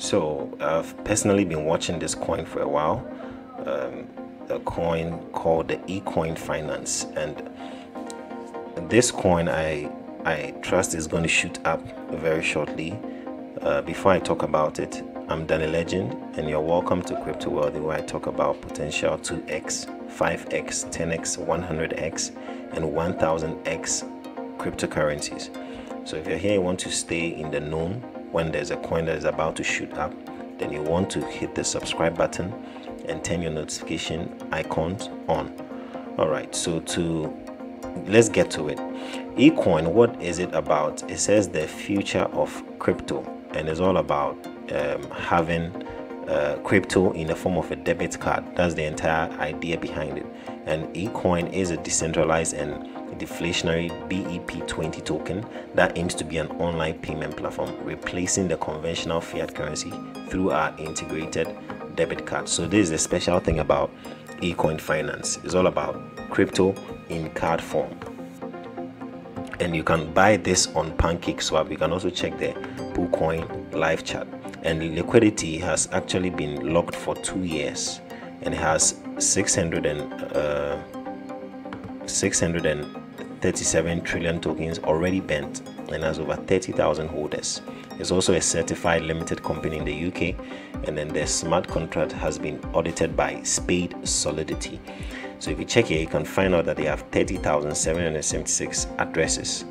So I've personally been watching this coin for a while. Um, a coin called the eCoin Finance, and this coin I I trust is going to shoot up very shortly. Uh, before I talk about it, I'm Danny Legend, and you're welcome to Crypto Wealthy, where I talk about potential 2x, 5x, 10x, 100x, and 1000x cryptocurrencies. So if you're here, you want to stay in the known when there's a coin that is about to shoot up, then you want to hit the subscribe button and turn your notification icons on. All right, so to let's get to it. eCoin, what is it about? It says the future of crypto, and it's all about um, having uh, crypto in the form of a debit card. That's the entire idea behind it. And eCoin is a decentralized and deflationary BEP20 token that aims to be an online payment platform, replacing the conventional fiat currency through our integrated debit card. So this is a special thing about eCoin Finance. It's all about crypto in card form. And you can buy this on Pancake Swap. You can also check the PooCoin live chat. And liquidity has actually been locked for two years and has 600 and uh, 600 and 37 trillion tokens already bent and has over 30,000 holders. It's also a certified limited company in the UK, and then the smart contract has been audited by Spade Solidity. So if you check here, you can find out that they have 30,776 addresses.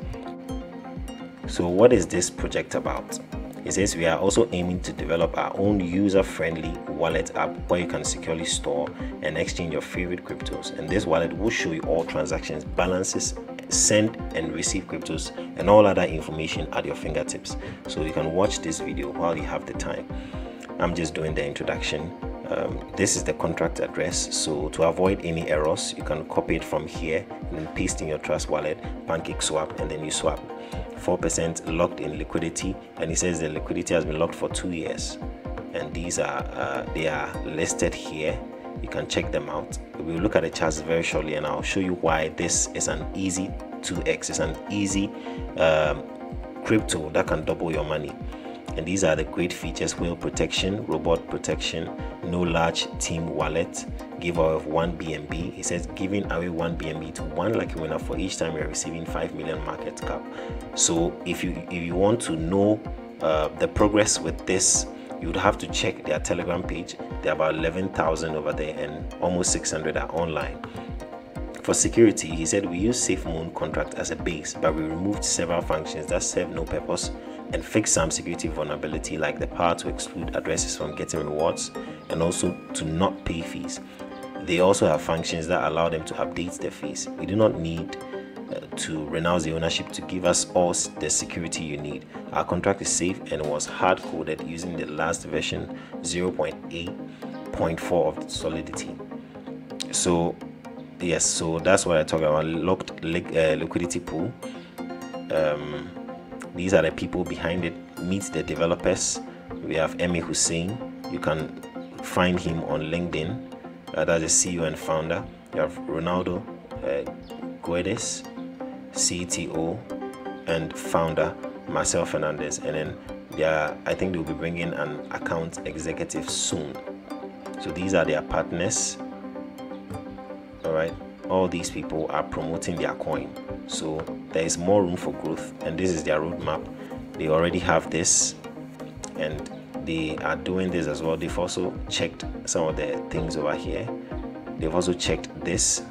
So what is this project about? It says we are also aiming to develop our own user-friendly wallet app where you can securely store and exchange your favorite cryptos. And this wallet will show you all transactions, balances, send and receive cryptos and all other information at your fingertips. So you can watch this video while you have the time. I'm just doing the introduction. Um, this is the contract address. So to avoid any errors you can copy it from here and then paste in your trust wallet pancake swap and then you swap. 4% locked in liquidity. And it says the liquidity has been locked for two years. And these are uh, they are listed here you can check them out. We'll look at the charts very shortly and i'll show you why this is an easy 2x it's an easy um, crypto that can double your money. And these are the great features whale protection robot protection no large team wallet giveaway of one bnb he says giving away one bnb to one lucky winner for each time you're receiving 5 million market cap. So if you if you want to know uh, the progress with this you would have to check their telegram page. There are about 11,000 over there and almost 600 are online. For security he said we use SafeMoon contract as a base but we removed several functions that serve no purpose and fixed some security vulnerability like the power to exclude addresses from getting rewards and also to not pay fees. They also have functions that allow them to update their fees. We do not need to renounce the ownership to give us all the security you need. Our contract is safe and was hard coded using the last version 0.8.4 of Solidity. So, yes, so that's what I talk about locked uh, liquidity pool. Um, these are the people behind it. Meet the developers. We have Emi Hussein. You can find him on LinkedIn. Uh, that's the CEO and founder. You have Ronaldo uh, Guedes CTO and founder Marcel Fernandez, and then they are, I think they'll be bringing an account executive soon. So these are their partners. All right, all these people are promoting their coin, so there is more room for growth, and this is their roadmap. They already have this, and they are doing this as well. They've also checked some of the things over here. They've also checked this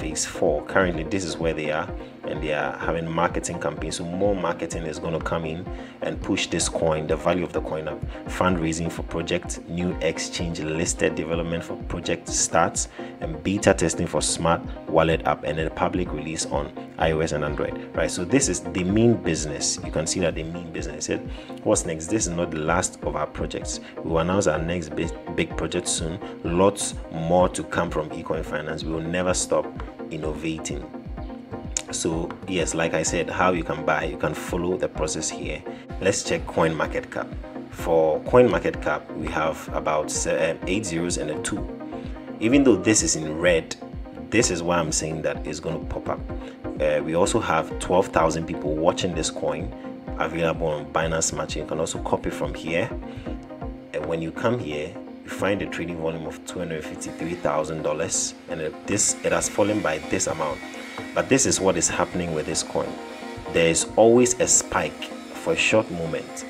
phase four. Currently, this is where they are, and they are having marketing campaigns. So more marketing is going to come in and push this coin, the value of the coin up. Fundraising for project, new exchange listed development for project starts, and beta testing for smart wallet app, and then public release on iOS and Android. Right. So this is the main business. You can see that the main business. Said, what's next? This is not the last of our projects. We will announce our next big, big project soon. Lots more to come from eCoin Finance. We will never stop innovating so yes like i said how you can buy you can follow the process here. Let's check coin market cap. For coin market cap we have about um, eight zeros and a two. Even though this is in red this is why i'm saying that it's going to pop up. Uh, we also have 12,000 people watching this coin available on binance smart chain. You can also copy from here. And when you come here you find a trading volume of $253,000 and this it has fallen by this amount but this is what is happening with this coin. There is always a spike for a short moment.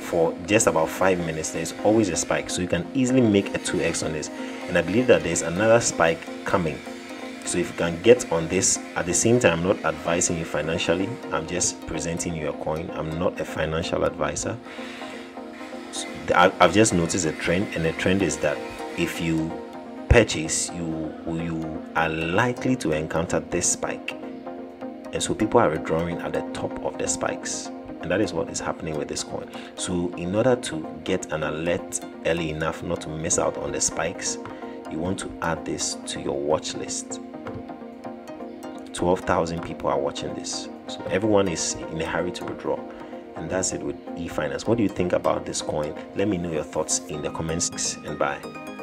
For just about five minutes there's always a spike. So you can easily make a 2x on this. And i believe that there's another spike coming. So if you can get on this at the same time i'm not advising you financially. I'm just presenting you a coin. I'm not a financial advisor. So i've just noticed a trend and the trend is that if you purchase you you are likely to encounter this spike. And so people are withdrawing at the top of the spikes. And that is what is happening with this coin. So in order to get an alert early enough not to miss out on the spikes you want to add this to your watch list. 12,000 people are watching this. So everyone is in a hurry to withdraw. And that's it with e-finance. What do you think about this coin? Let me know your thoughts in the comments and bye